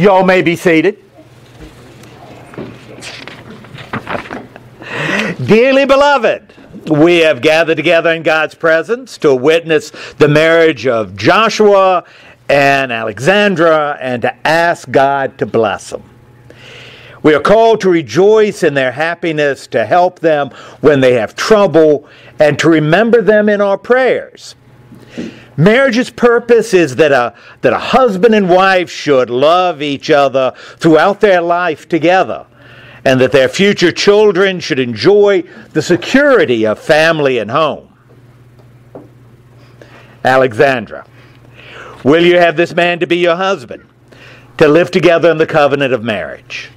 Y'all may be seated. Dearly beloved, we have gathered together in God's presence to witness the marriage of Joshua and Alexandra and to ask God to bless them. We are called to rejoice in their happiness, to help them when they have trouble, and to remember them in our prayers. Marriage's purpose is that a, that a husband and wife should love each other throughout their life together, and that their future children should enjoy the security of family and home. Alexandra, will you have this man to be your husband, to live together in the covenant of marriage?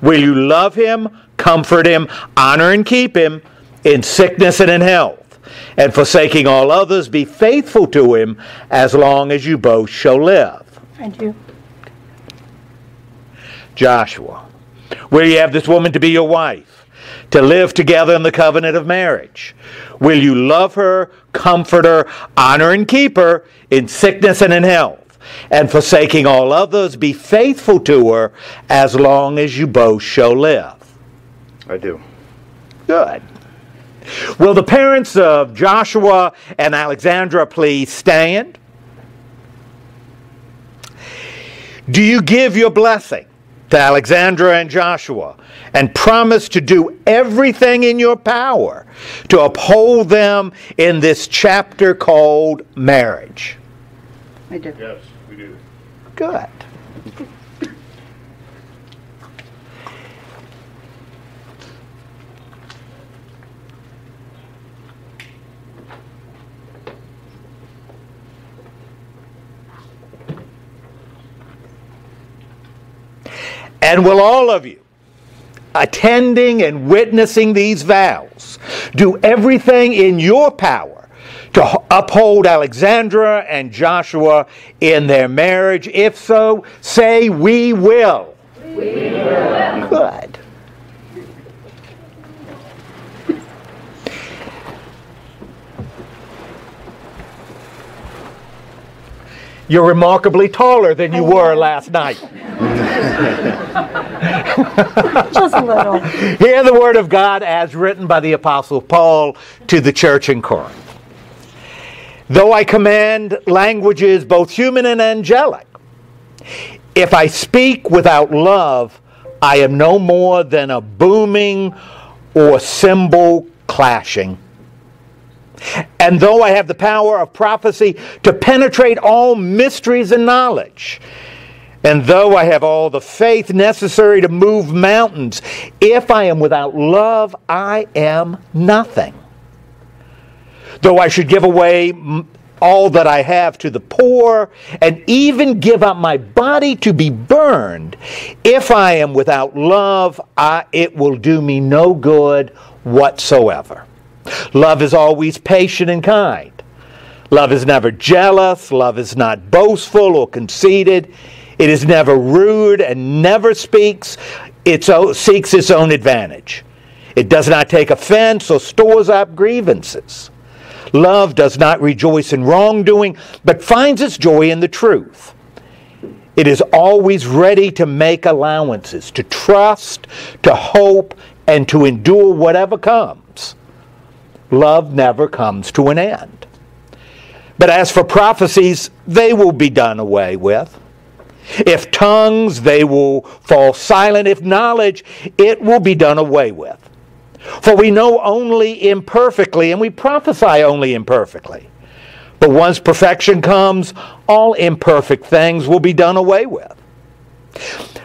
Will you love him, comfort him, honor and keep him in sickness and in health? And forsaking all others, be faithful to him as long as you both shall live. I do. Joshua, will you have this woman to be your wife, to live together in the covenant of marriage? Will you love her, comfort her, honor and keep her in sickness and in health, and forsaking all others, be faithful to her as long as you both shall live. I do. Good. Will the parents of Joshua and Alexandra please stand? Do you give your blessing to Alexandra and Joshua and promise to do everything in your power to uphold them in this chapter called marriage? I do. Yes, we do. Good. And will all of you, attending and witnessing these vows, do everything in your power to uphold Alexandra and Joshua in their marriage? If so, say, We will. We will. Good. You're remarkably taller than you were last night. Just a little. Hear the word of God as written by the Apostle Paul to the church in Corinth. Though I command languages both human and angelic, if I speak without love, I am no more than a booming or cymbal clashing. And though I have the power of prophecy to penetrate all mysteries and knowledge, and though I have all the faith necessary to move mountains, if I am without love, I am nothing. Though I should give away all that I have to the poor, and even give up my body to be burned, if I am without love, I, it will do me no good whatsoever. Love is always patient and kind. Love is never jealous. Love is not boastful or conceited. It is never rude and never speaks it seeks its own advantage. It does not take offense or stores up grievances. Love does not rejoice in wrongdoing, but finds its joy in the truth. It is always ready to make allowances, to trust, to hope, and to endure whatever comes. Love never comes to an end. But as for prophecies, they will be done away with. If tongues, they will fall silent. If knowledge, it will be done away with. For we know only imperfectly, and we prophesy only imperfectly. But once perfection comes, all imperfect things will be done away with.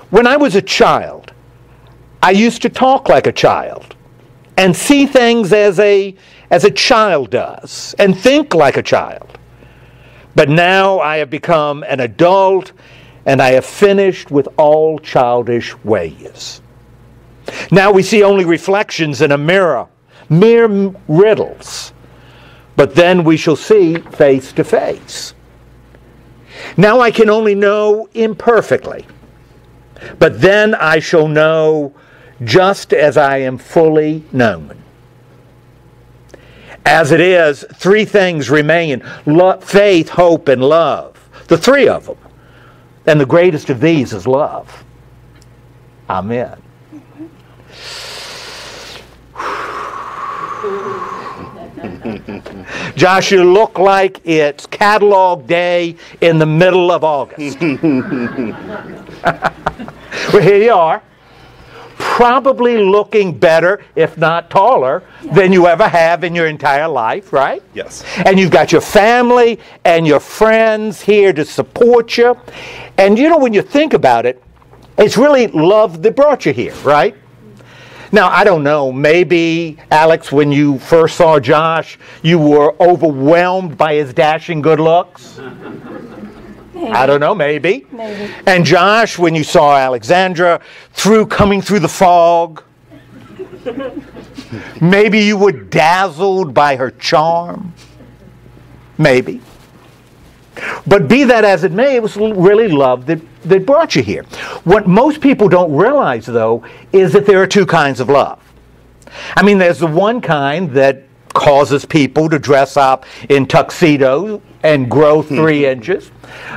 When I was a child, I used to talk like a child and see things as a, as a child does and think like a child. But now I have become an adult and I have finished with all childish ways. Now we see only reflections in a mirror, mere riddles. But then we shall see face to face. Now I can only know imperfectly. But then I shall know just as I am fully known. As it is, three things remain faith, hope, and love. The three of them. And the greatest of these is love. Amen. Josh, you look like it's catalog day in the middle of August. well, here you are. Probably looking better, if not taller, than you ever have in your entire life, right? Yes. And you've got your family and your friends here to support you. And you know, when you think about it, it's really love that brought you here, right? Now, I don't know, maybe, Alex, when you first saw Josh, you were overwhelmed by his dashing good looks. Maybe. I don't know, maybe. Maybe. And Josh, when you saw Alexandra through coming through the fog, maybe you were dazzled by her charm. Maybe. But be that as it may, it was really love that, that brought you here. What most people don't realize, though, is that there are two kinds of love. I mean, there's the one kind that causes people to dress up in tuxedos and grow three inches.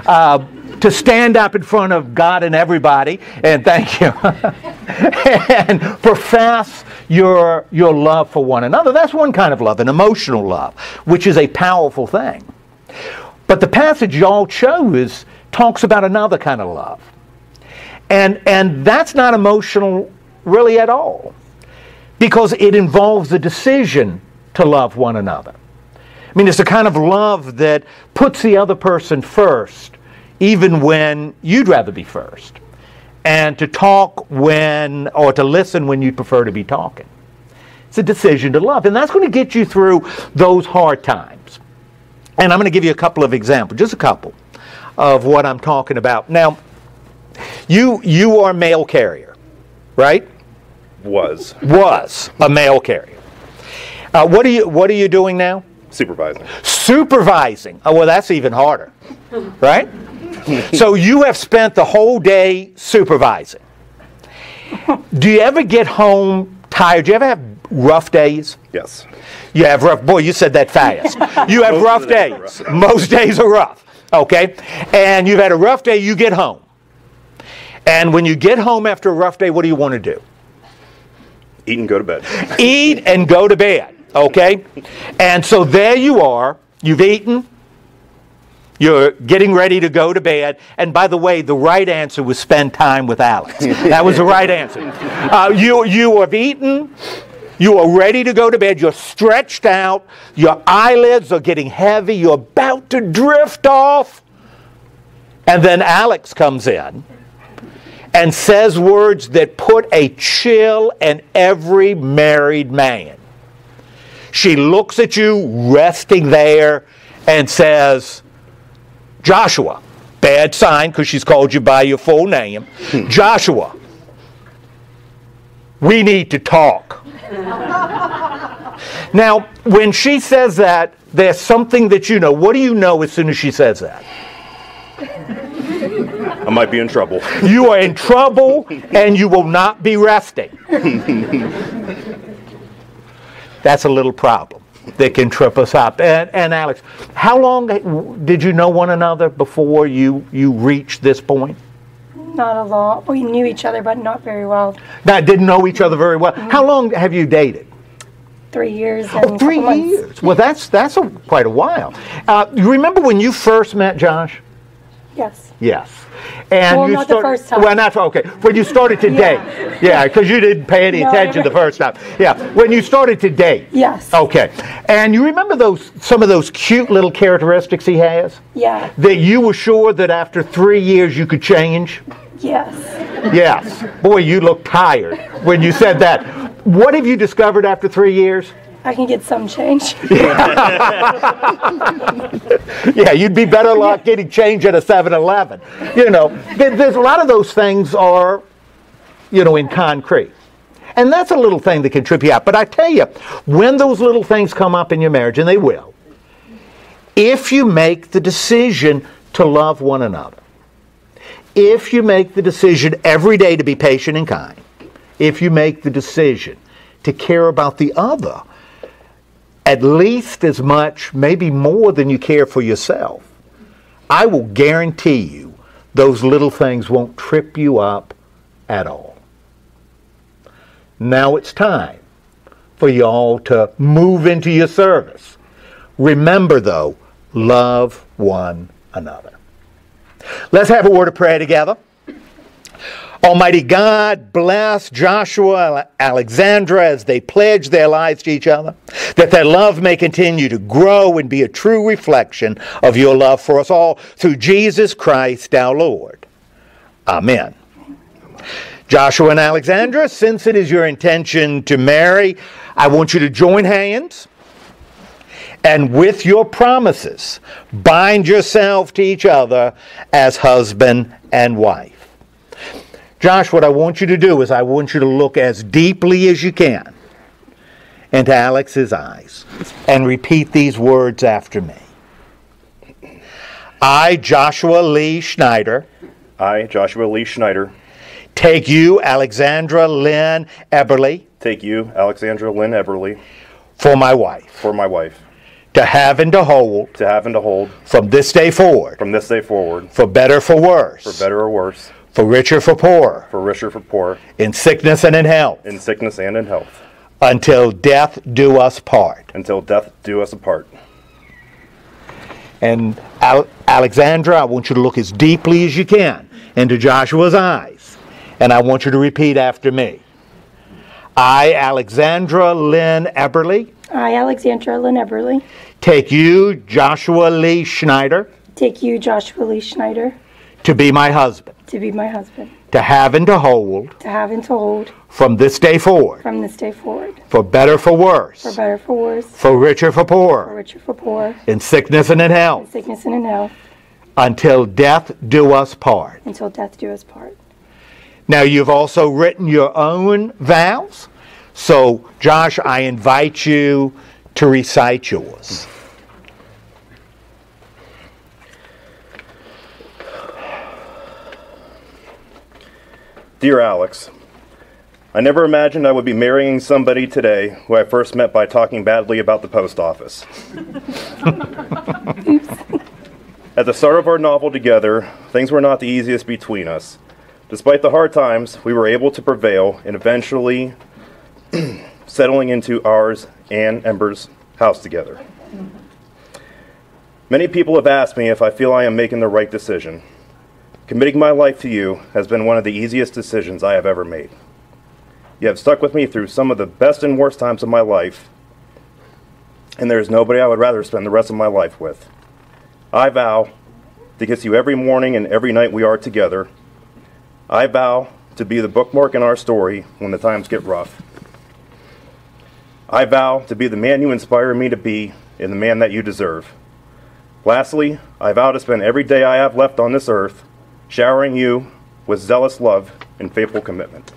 Uh, to stand up in front of God and everybody, and thank you, and profess your, your love for one another. That's one kind of love, an emotional love, which is a powerful thing. But the passage y'all chose talks about another kind of love. And, and that's not emotional really at all because it involves a decision to love one another. I mean, it's the kind of love that puts the other person first, even when you'd rather be first, and to talk when, or to listen when you prefer to be talking. It's a decision to love, and that's going to get you through those hard times. And I'm going to give you a couple of examples, just a couple, of what I'm talking about. Now, you you are mail carrier, right? Was Was a mail carrier. Uh, what are you What are you doing now? Supervising. Supervising. Oh, well, that's even harder, right? so you have spent the whole day supervising. Do you ever get home tired? Do you ever have rough days? Yes. You have rough. Boy, you said that fast. You have Most rough days are days. rough. Most days are rough. Okay, and you've had a rough day. You get home, and when you get home after a rough day, what do you want to do? Eat and go to bed. Eat and go to bed. Okay, and so there you are. You've eaten. You're getting ready to go to bed. And by the way, the right answer was spend time with Alex. That was the right answer. Uh, you, you have eaten. You are ready to go to bed. You're stretched out. Your eyelids are getting heavy. You're about to drift off. And then Alex comes in and says words that put a chill in every married man. She looks at you resting there and says, Joshua, bad sign because she's called you by your full name. Hmm. Joshua, we need to talk. now, when she says that, there's something that you know. What do you know as soon as she says that? I might be in trouble. You are in trouble and you will not be resting. That's a little problem that can trip us up. And, and Alex, how long did you know one another before you, you reached this point? Not a lot. We knew each other, but not very well. Now, didn't know each other very well. How long have you dated? Three years and Oh, three years. Well, that's that's a, quite a while. Uh, you remember when you first met Josh? Yes. Yes. And Well, you not the started- first time. Well, not okay. When you started to Yeah. date, yeah, because you didn't pay any No, attention the first time. Yeah, when you started to date. Yes. Okay. And you remember those some of those cute little characteristics he has Yeah. that you were sure that after three years you could change. Yes. Yes. Boy, you look tired when you said that. What have you discovered after three years? I can get some change. Yeah, you'd be better off getting change at a 7-Eleven. You know, there's a lot of those things are, you know, in concrete. And that's a little thing that can trip you out. But I tell you, when those little things come up in your marriage, and they will, if you make the decision to love one another, if you make the decision every day to be patient and kind, if you make the decision to care about the other, at least as much, maybe more than you care for yourself, I will guarantee you those little things won't trip you up at all. Now it's time for y'all to move into your service. Remember, though, love one another. Let's have a word of prayer together. Almighty God, bless Joshua, and Alexandra as they pledge their lives to each other, that their love may continue to grow and be a true reflection of your love for us all through Jesus Christ our Lord. Amen. Joshua and Alexandra, since it is your intention to marry, I want you to join hands and with your promises, bind yourself to each other as husband and wife. Josh, what I want you to do is I want you to look as deeply as you can into Alex's eyes and repeat these words after me. I, Joshua Lee Schneider, I, Joshua Lee Schneider, take you, Alexandra Lynn Eberle, take you, Alexandra Lynn Eberle, for my wife. for my wife. to have and to hold to have and to hold from this day forward, from this day forward, for better, for worse, for better or worse, for richer, for poorer, for richer, for poor, in sickness and in health, in sickness and in health, until death do us part. until death do us apart. And Al- Alexandra, I want you to look as deeply as you can into Joshua's eyes. And I want you to repeat after me. I, Alexandra Lynn Eberle, I, Alexandra Lynn Eberle, take you, Joshua Lee Schneider, take you, Joshua Lee Schneider, to be my husband, to be my husband, to have and to hold to have and to hold from this day forward, from this day forward, for better, for worse, for better, for worse, for richer, for for richer, for poor, in sickness and in health. in sickness and in health, until death do us part. until death do us part. Now, you've also written your own vows. So, Josh, I invite you to recite yours. Dear Alex, I never imagined I would be marrying somebody today who I first met by talking badly about the post office. At the start of our novel together, things were not the easiest between us. Despite the hard times, we were able to prevail and eventually settling into ours and Ember's house together. Many people have asked me if I feel I am making the right decision. Committing my life to you has been one of the easiest decisions I have ever made. You have stuck with me through some of the best and worst times of my life, and there is nobody I would rather spend the rest of my life with. I vow to kiss you every morning and every night we are together. I vow to be the bookmark in our story when the times get rough. I vow to be the man you inspire me to be and the man that you deserve. Lastly, I vow to spend every day I have left on this earth showering you with zealous love and faithful commitment.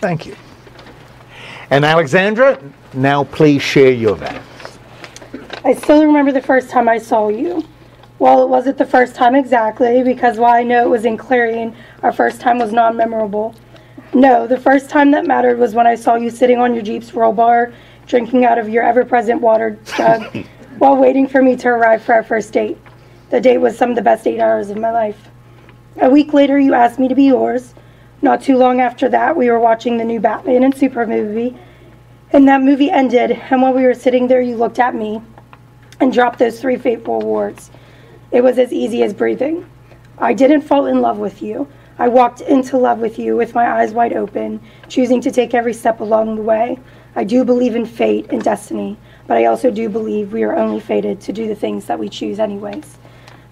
Thank you. And Alexandra, now please share your vows. I still remember the first time I saw you. Well, it wasn't the first time exactly, because while I know it was in Clarion, our first time was non memorable. No, the first time that mattered was when I saw you sitting on your Jeep's roll bar, drinking out of your ever present water jug, while waiting for me to arrive for our first date. The date was some of the best eight hours of my life. A week later, you asked me to be yours. Not too long after that, we were watching the new Batman and Super movie, and that movie ended, and while we were sitting there, you looked at me and dropped those three fateful words. It was as easy as breathing. I didn't fall in love with you. I walked into love with you with my eyes wide open, choosing to take every step along the way. I do believe in fate and destiny, but I also do believe we are only fated to do the things that we choose, anyways.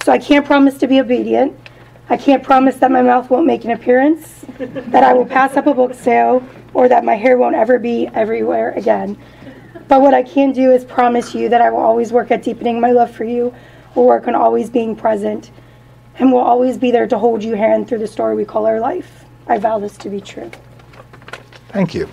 So I can't promise to be obedient. I can't promise that my mouth won't make an appearance, that I will pass up a book sale, or that my hair won't ever be everywhere again. But what I can do is promise you that I will always work at deepening my love for you, will work on always being present, and will always be there to hold you hand through the story we call our life. I vow this to be true. Thank you.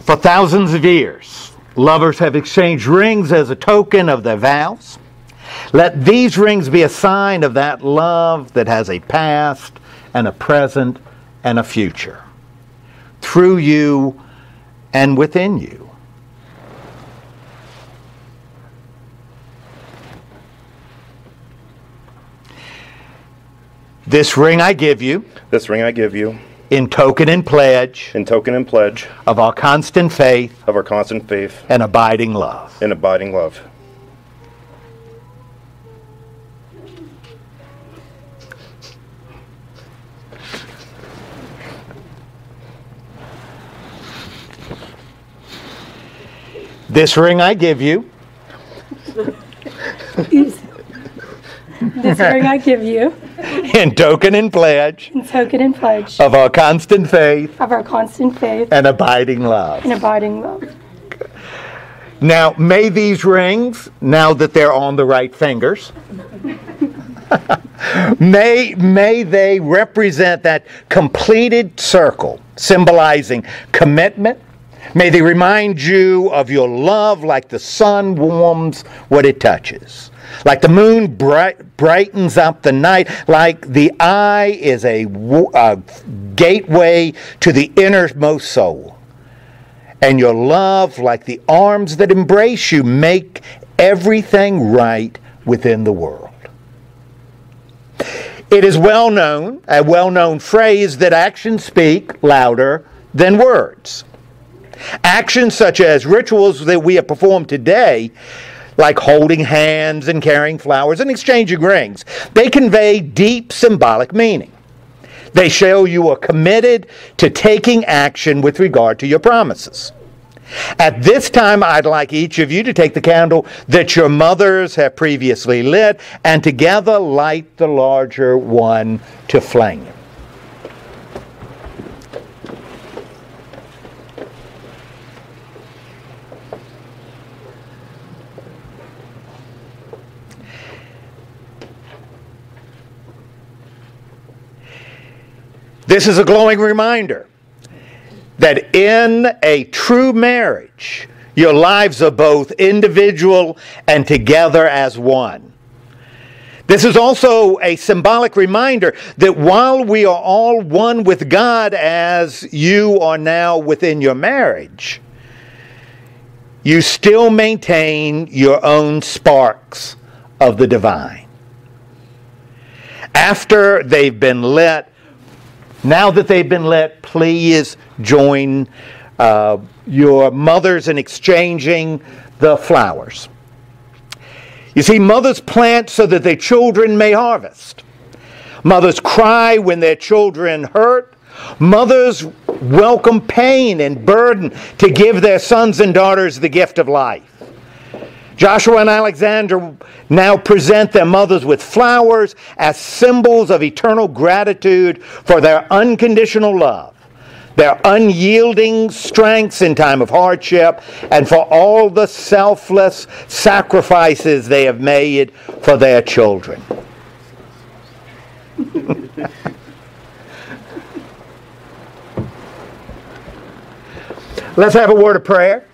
For thousands of years, lovers have exchanged rings as a token of their vows. Let these rings be a sign of that love that has a past and a present and a future. Through you and within you. This ring I give you This ring I give you, in token and pledge in token and pledge of our constant faith of our constant faith and abiding love. and abiding love. This ring I give you This ring I give you, in token and pledge in token and pledge of our constant faith of our constant faith and abiding love. and abiding love. Now, may these rings, now that they're on the right fingers, may, may they represent that completed circle, symbolizing commitment, May they remind you of your love like the sun warms what it touches. Like the moon bright, brightens up the night, like the eye is a, a gateway to the innermost soul. And your love, like the arms that embrace you, make everything right within the world. It is well known, a well known phrase, that actions speak louder than words. Actions such as rituals that we have performed today like holding hands and carrying flowers and exchanging rings. They convey deep symbolic meaning. They show you are committed to taking action with regard to your promises. At this time, I'd like each of you to take the candle that your mothers have previously lit and together light the larger one to flame. This is a glowing reminder that in a true marriage, your lives are both individual and together as one. This is also a symbolic reminder that while we are all one with God as you are now within your marriage, you still maintain your own sparks of the divine. After they've been lit, now that they've been let, please join uh, your mothers in exchanging the flowers. You see, mothers plant so that their children may harvest. Mothers cry when their children hurt. Mothers welcome pain and burden to give their sons and daughters the gift of life. Joshua and Alexandra now present their mothers with flowers as symbols of eternal gratitude for their unconditional love, their unyielding strengths in time of hardship, and for all the selfless sacrifices they have made for their children. Let's have a word of prayer.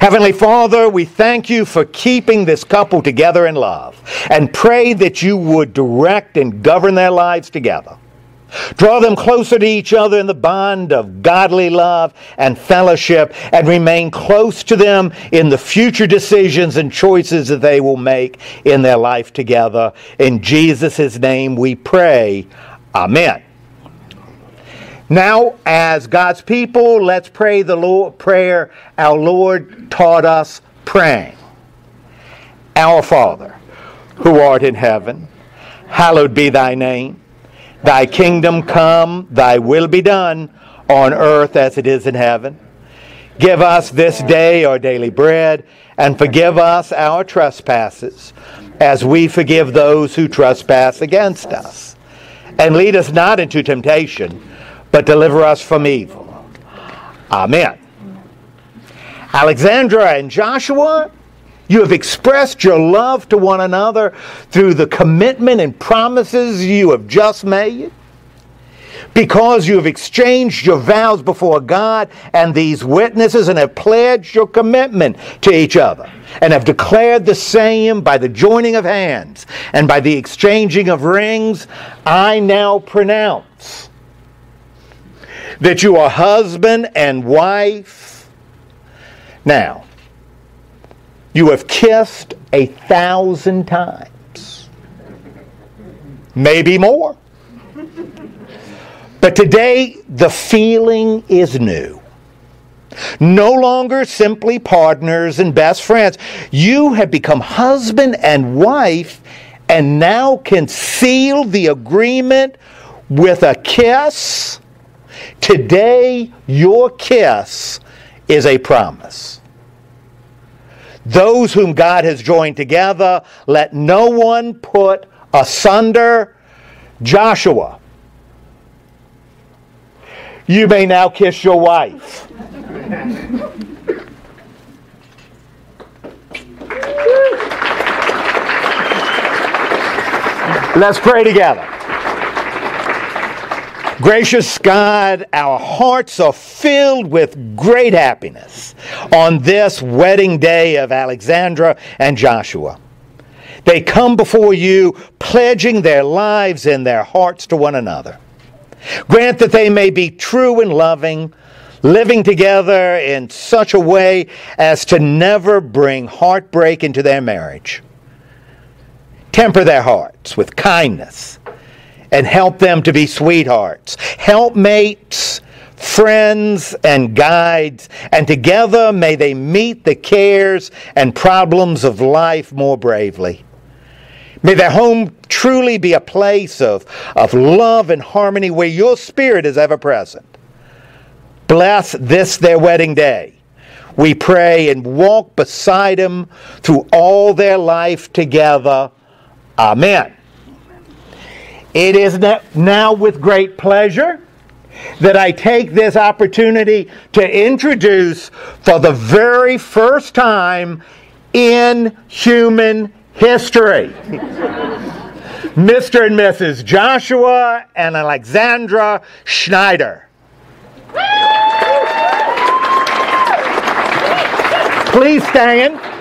Heavenly Father, we thank you for keeping this couple together in love and pray that you would direct and govern their lives together. Draw them closer to each other in the bond of godly love and fellowship and remain close to them in the future decisions and choices that they will make in their life together. In Jesus' name we pray. Amen. Now, as God's people, let's pray the Lord prayer our Lord taught us praying. Our Father, who art in heaven, hallowed be thy name. Thy kingdom come, thy will be done on earth as it is in heaven. Give us this day our daily bread, and forgive us our trespasses, as we forgive those who trespass against us. And lead us not into temptation but deliver us from evil. Amen. Alexandra and Joshua, you have expressed your love to one another through the commitment and promises you have just made. Because you have exchanged your vows before God and these witnesses and have pledged your commitment to each other and have declared the same by the joining of hands and by the exchanging of rings, I now pronounce that you are husband and wife. Now, you have kissed a thousand times, maybe more. But today, the feeling is new. No longer simply partners and best friends. You have become husband and wife and now can seal the agreement with a kiss Today, your kiss is a promise. Those whom God has joined together, let no one put asunder. Joshua, you may now kiss your wife. Let's pray together. Gracious God, our hearts are filled with great happiness on this wedding day of Alexandra and Joshua. They come before you, pledging their lives and their hearts to one another. Grant that they may be true and loving, living together in such a way as to never bring heartbreak into their marriage. Temper their hearts with kindness and help them to be sweethearts, helpmates, friends, and guides, and together may they meet the cares and problems of life more bravely. May their home truly be a place of, of love and harmony where your spirit is ever present. Bless this their wedding day. We pray and walk beside them through all their life together. Amen. It is now with great pleasure that I take this opportunity to introduce for the very first time in human history. Mr. and Mrs. Joshua and Alexandra Schneider. Please stand.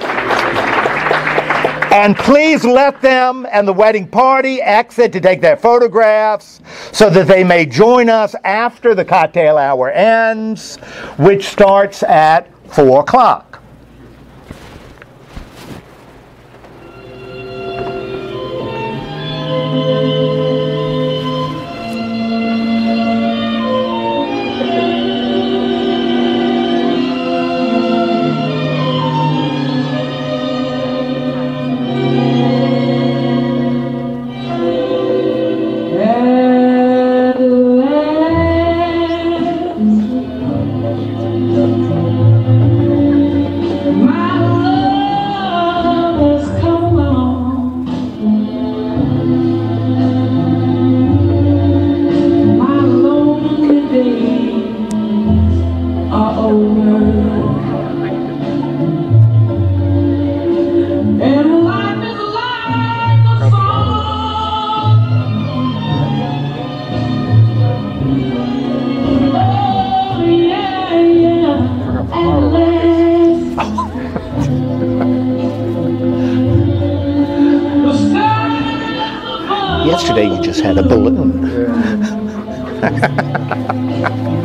And please let them and the wedding party exit to take their photographs so that they may join us after the cocktail hour ends, which starts at 4 o'clock. The dream